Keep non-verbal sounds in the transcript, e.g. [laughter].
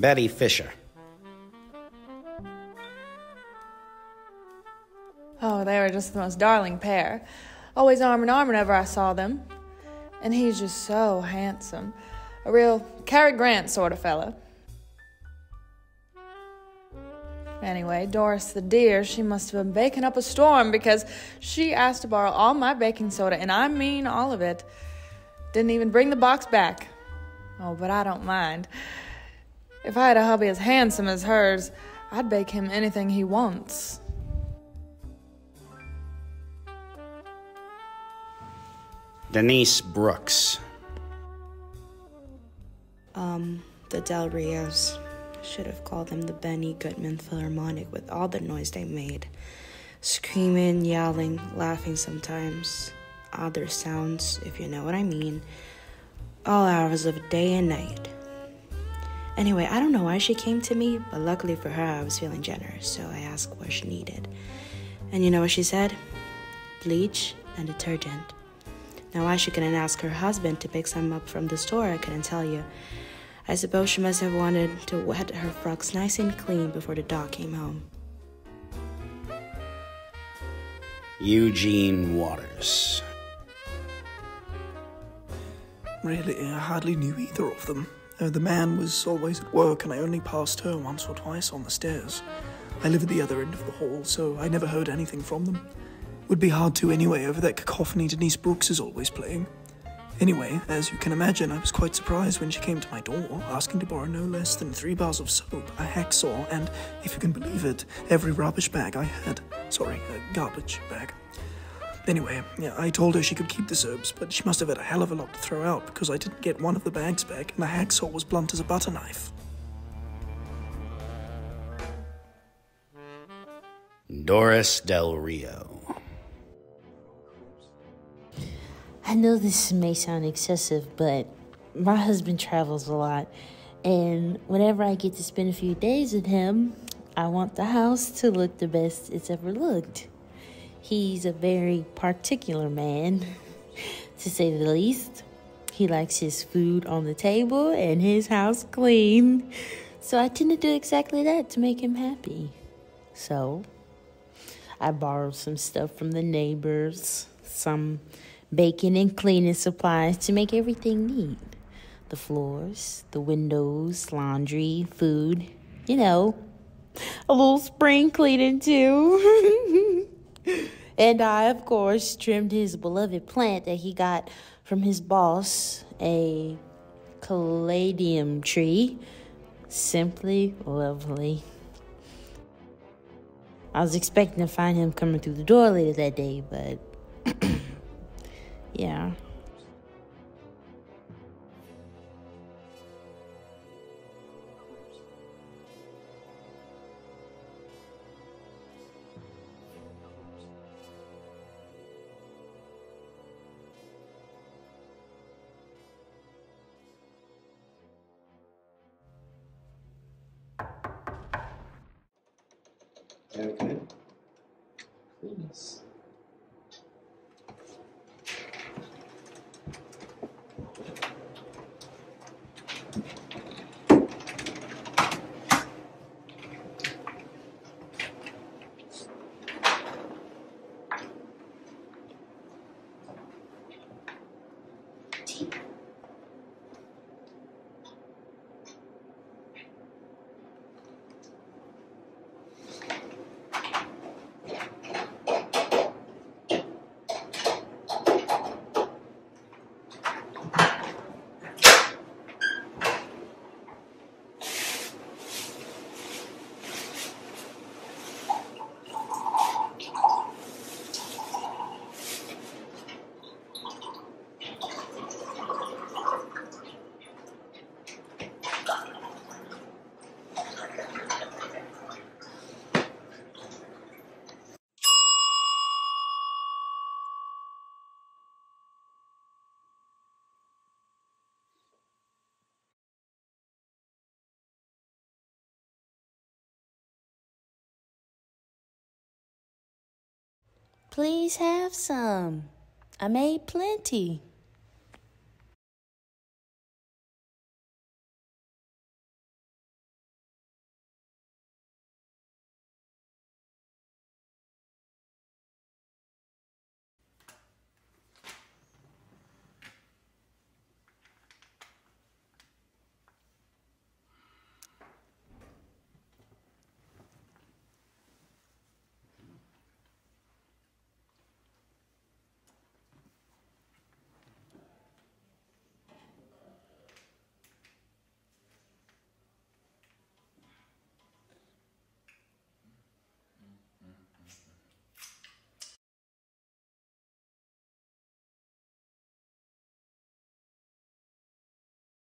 Betty Fisher. Oh, they were just the most darling pair. Always arm in arm whenever I saw them. And he's just so handsome. A real Cary Grant sort of fella. Anyway, Doris the dear, she must have been baking up a storm because she asked to borrow all my baking soda, and I mean all of it. Didn't even bring the box back. Oh, but I don't mind. If I had a hubby as handsome as hers, I'd bake him anything he wants. Denise Brooks. Um, the Del Rios. Should have called them the Benny Goodman Philharmonic with all the noise they made. Screaming, yelling, laughing sometimes. Other sounds, if you know what I mean. All hours of day and night. Anyway, I don't know why she came to me, but luckily for her, I was feeling generous, so I asked what she needed. And you know what she said? Bleach and detergent. Now, why she couldn't ask her husband to pick some up from the store, I couldn't tell you. I suppose she must have wanted to wet her frocks nice and clean before the dog came home. Eugene Waters. Really, I hardly knew either of them. Uh, the man was always at work, and I only passed her once or twice on the stairs. I live at the other end of the hall, so I never heard anything from them. Would be hard to anyway over that cacophony Denise Brooks is always playing. Anyway, as you can imagine, I was quite surprised when she came to my door, asking to borrow no less than three bars of soap, a hacksaw, and, if you can believe it, every rubbish bag I had. Sorry, a garbage bag. Anyway, yeah, I told her she could keep the soaps, but she must have had a hell of a lot to throw out because I didn't get one of the bags back and the hacksaw was blunt as a butter knife. Doris Del Rio. I know this may sound excessive, but my husband travels a lot. And whenever I get to spend a few days with him, I want the house to look the best it's ever looked. He's a very particular man, [laughs] to say the least. He likes his food on the table and his house clean. So I tend to do exactly that to make him happy. So I borrowed some stuff from the neighbors, some baking and cleaning supplies to make everything neat. The floors, the windows, laundry, food, you know, a little spring cleaning too. [laughs] and I, of course, trimmed his beloved plant that he got from his boss, a caladium tree. Simply lovely. I was expecting to find him coming through the door later that day, but [clears throat] yeah. Creo Please have some. I made plenty.